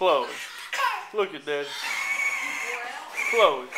Clothes. Look at this. Clothes.